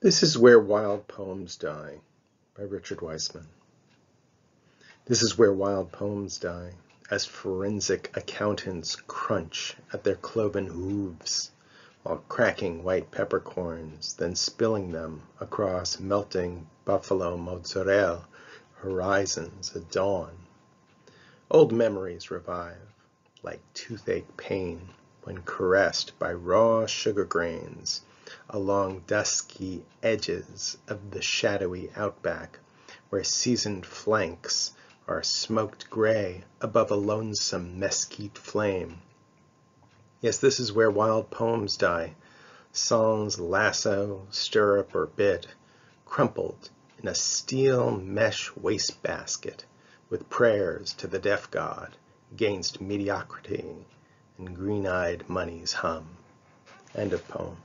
This is where wild poems die by Richard Weissman. This is where wild poems die as forensic accountants crunch at their cloven hooves while cracking white peppercorns, then spilling them across melting buffalo mozzarella horizons at dawn. Old memories revive like toothache pain when caressed by raw sugar grains along dusky edges of the shadowy outback, where seasoned flanks are smoked gray above a lonesome mesquite flame. Yes, this is where wild poems die, sans lasso, stirrup, or bit, crumpled in a steel mesh wastebasket with prayers to the deaf god against mediocrity and green-eyed money's hum. End of poem.